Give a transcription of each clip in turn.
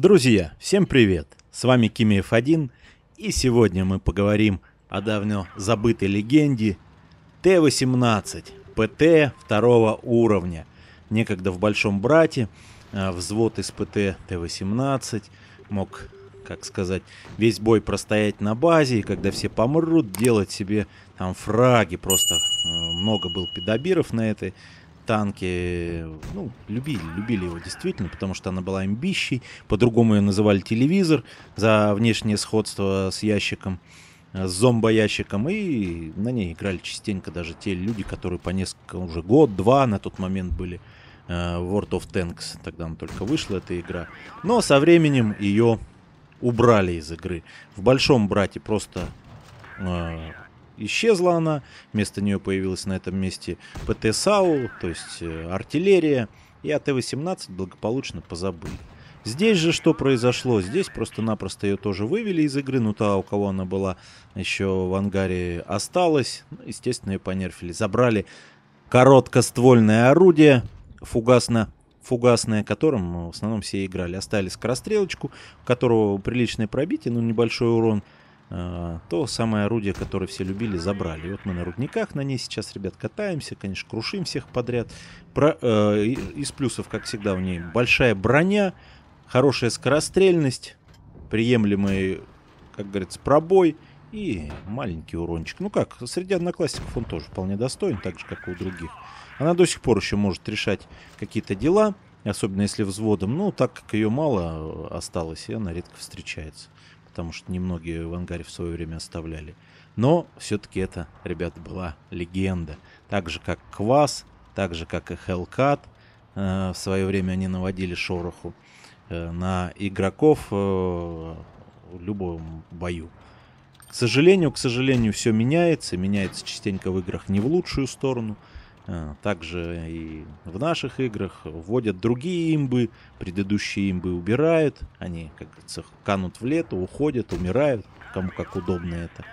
Друзья, всем привет! С вами Кимиев 1 и сегодня мы поговорим о давно забытой легенде Т-18 ПТ второго уровня. Некогда в Большом Брате а, взвод из ПТ Т-18 мог, как сказать, весь бой простоять на базе, и когда все помрут, делать себе там фраги. Просто э, много был педобиров на этой танке, ну, любили, любили его действительно, потому что она была имбищей, по-другому ее называли телевизор за внешнее сходство с ящиком, э, с зомбоящиком, и на ней играли частенько даже те люди, которые по несколько, уже год-два на тот момент были э, World of Tanks, тогда она только вышла, эта игра. Но со временем ее убрали из игры. В Большом Брате просто э, исчезла она, вместо нее появилась на этом месте ПТ-САУ, то есть э, артиллерия, и АТ-18 благополучно позабыли. Здесь же что произошло? Здесь просто-напросто ее тоже вывели из игры, ну та, у кого она была еще в ангаре, осталась. Ну, естественно, ее понерфили. Забрали короткоствольное орудие, фугасно фугасное, которым в основном все играли. Оставили скорострелочку, у которого приличное пробитие, но небольшой урон – а, то самое орудие, которое все любили, забрали. И вот мы на рудниках на ней сейчас, ребят, катаемся, конечно, крушим всех подряд. Про, э, из плюсов, как всегда, у ней большая броня, хорошая скорострельность, приемлемый, как говорится, пробой и маленький урончик. Ну как, среди одноклассников он тоже вполне достоин, так же, как и у других. Она до сих пор еще может решать какие-то дела, особенно если взводом. Ну, так как ее мало осталось, и она редко встречается потому что немногие в ангаре в свое время оставляли. Но все-таки это, ребята, была легенда. Так же, как Квас, так же, как и Hellcat. Э, в свое время они наводили шороху э, на игроков э, в любом бою. К сожалению, к сожалению, все меняется. Меняется частенько в играх не в лучшую сторону. А, также и в наших играх вводят другие имбы, предыдущие имбы убирают, они, как говорится, канут в лето, уходят, умирают, кому как удобно это.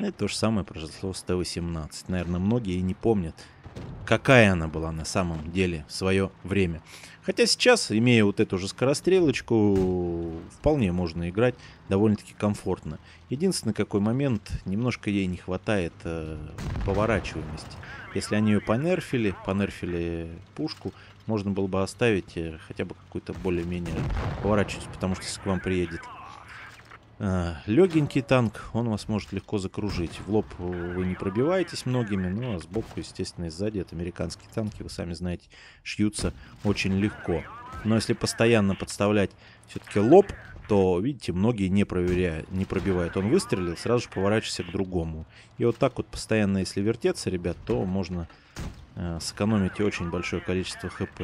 Ну и то же самое произошло с Т-18. Наверное, многие и не помнят, какая она была на самом деле в свое время. Хотя сейчас, имея вот эту же скорострелочку, вполне можно играть довольно-таки комфортно. Единственный какой момент, немножко ей не хватает э, поворачиваемости. Если они ее понерфили, понерфили пушку, можно было бы оставить э, хотя бы какую-то более-менее поворачиваемость, потому что если к вам приедет легенький танк, он вас может легко закружить. В лоб вы не пробиваетесь многими, ну а сбоку, естественно, и сзади это американские танки, вы сами знаете, шьются очень легко. Но если постоянно подставлять все-таки лоб, то, видите, многие не проверяют, не пробивают. Он выстрелил, сразу же поворачивайся к другому. И вот так вот постоянно, если вертеться, ребят, то можно э, сэкономить очень большое количество хп.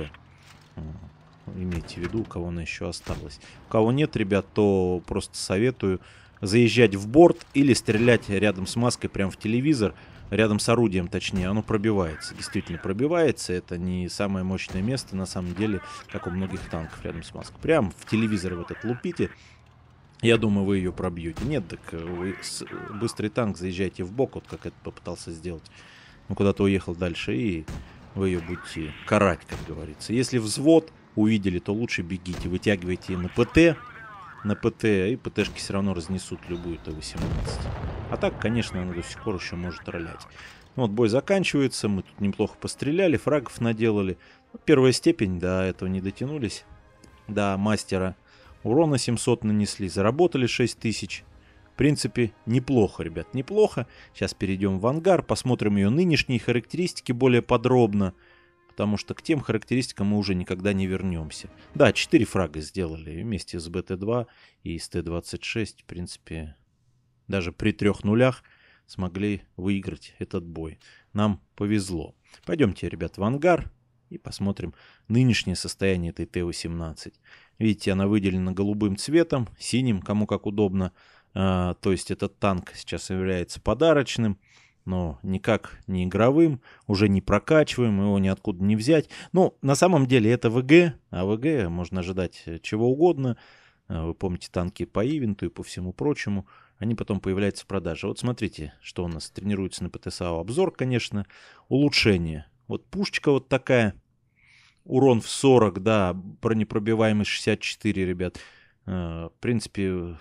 Имейте в виду, у кого она еще осталась. У кого нет, ребят, то просто советую заезжать в борт или стрелять рядом с маской прямо в телевизор, рядом с орудием, точнее, оно пробивается. Действительно пробивается. Это не самое мощное место, на самом деле, как у многих танков рядом с маской. Прям в телевизор вот этот лупите. Я думаю, вы ее пробьете. Нет, так э, вы с, быстрый танк заезжайте в бок, вот как это попытался сделать. Ну, куда-то уехал дальше, и вы ее будете карать, как говорится. Если взвод увидели, то лучше бегите, вытягивайте на ПТ, на ПТ, и ПТшки все равно разнесут любую Т-18. А так, конечно, она до сих пор еще может ролять. Ну, вот бой заканчивается, мы тут неплохо постреляли, фрагов наделали. Первая степень, до этого не дотянулись. До мастера урона 700 нанесли, заработали 6000. В принципе, неплохо, ребят, неплохо. Сейчас перейдем в ангар, посмотрим ее нынешние характеристики более подробно потому что к тем характеристикам мы уже никогда не вернемся. Да, 4 фрага сделали вместе с БТ-2 и с Т-26, в принципе, даже при трех нулях смогли выиграть этот бой. Нам повезло. Пойдемте, ребят, в ангар и посмотрим нынешнее состояние этой Т-18. Видите, она выделена голубым цветом, синим, кому как удобно. А, то есть этот танк сейчас является подарочным но никак не игровым, уже не прокачиваем, его ниоткуда не взять. Ну, на самом деле это ВГ, а ВГ можно ожидать чего угодно. А, вы помните танки по ивенту и по всему прочему. Они потом появляются в продаже. Вот смотрите, что у нас тренируется на ПТСАУ. Обзор, конечно, улучшение. Вот пушечка вот такая. Урон в 40, да, бронепробиваемость 64, ребят. Э, в принципе,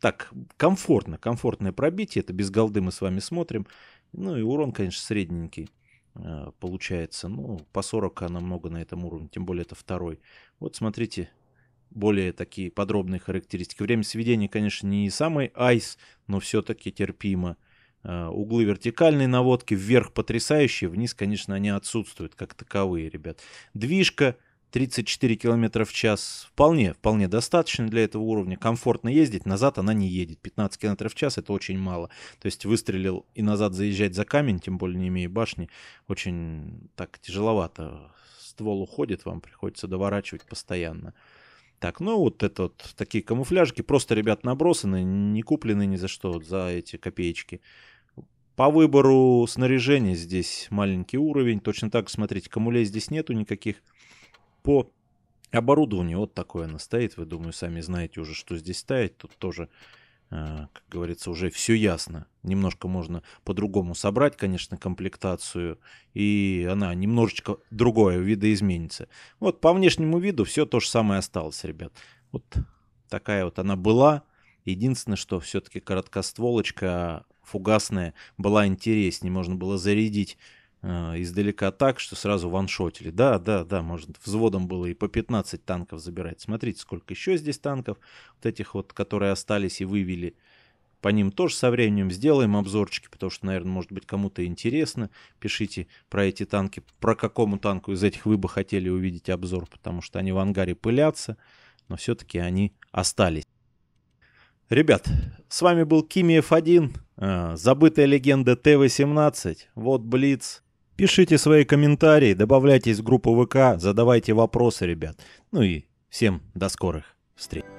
так, комфортно, комфортное пробитие. Это без голды мы с вами смотрим. Ну и урон, конечно, средненький э, получается. Ну, по 40 намного на этом уровне, тем более это второй. Вот смотрите, более такие подробные характеристики. Время сведения, конечно, не самый айс, но все-таки терпимо. Э, углы вертикальной наводки, вверх потрясающие, вниз, конечно, они отсутствуют как таковые, ребят. Движка 34 км в час вполне, вполне достаточно для этого уровня. Комфортно ездить, назад она не едет. 15 км в час это очень мало. То есть выстрелил и назад заезжать за камень, тем более не имея башни, очень так тяжеловато. Ствол уходит, вам приходится доворачивать постоянно. Так, ну вот это вот такие камуфляжки, просто, ребят, набросаны, не куплены ни за что, за эти копеечки. По выбору снаряжения здесь маленький уровень, точно так, смотрите, камулей здесь нету никаких. По оборудованию вот такое оно стоит, вы, думаю, сами знаете уже, что здесь ставить, тут тоже а, как говорится, уже все ясно. Немножко можно по-другому собрать, конечно, комплектацию, и она немножечко другое видоизменится. Вот по внешнему виду все то же самое осталось, ребят. Вот такая вот она была. Единственное, что все-таки короткостволочка фугасная была интереснее. Можно было зарядить э, издалека так, что сразу ваншотили. Да, да, да, может, взводом было и по 15 танков забирать. Смотрите, сколько еще здесь танков, вот этих вот, которые остались и вывели. По ним тоже со временем сделаем обзорчики, потому что, наверное, может быть, кому-то интересно. Пишите про эти танки, про какому танку из этих вы бы хотели увидеть обзор, потому что они в ангаре пылятся, но все-таки они остались. Ребят, с вами был Кимиев 1, э, забытая легенда Т-18, вот Блиц, Пишите свои комментарии, добавляйтесь в группу ВК, задавайте вопросы, ребят. Ну и всем до скорых встреч.